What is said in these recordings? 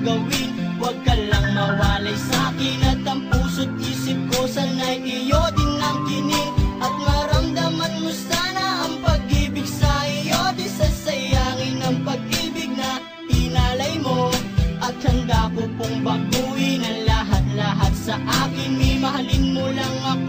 gagawin? Huwag ka lang mawalay sa'kin At ang puso't isip ko Sana'y iyo din ang kining At maramdaman mo sana Ang pag-ibig sa iyo Di sasayangin ang pag-ibig na Inalay mo. At handa ko pong baguhin Ang lahat-lahat sa akin May mahalin mo lang ako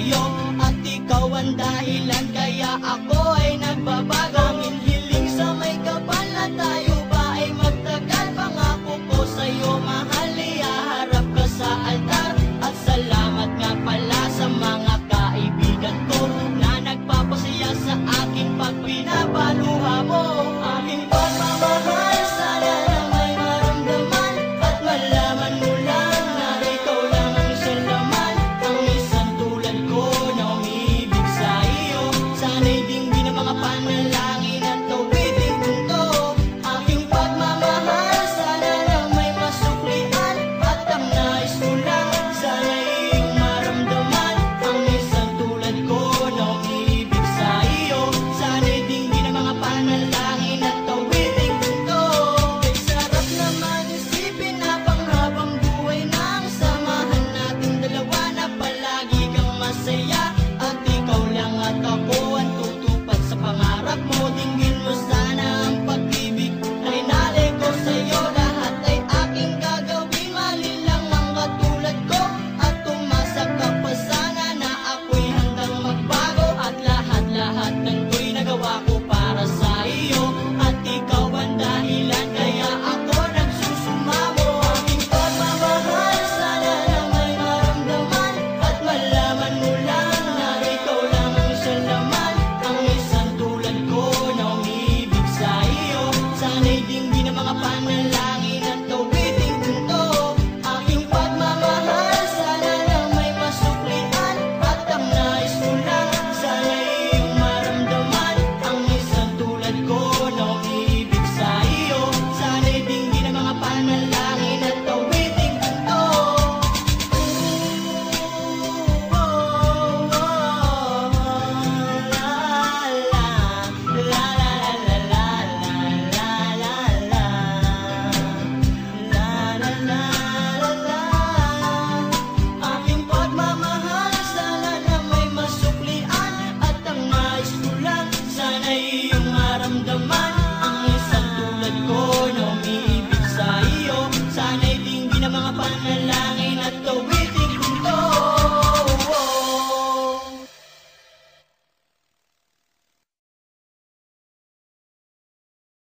sa'yo At ikaw ang dahilan kaya ako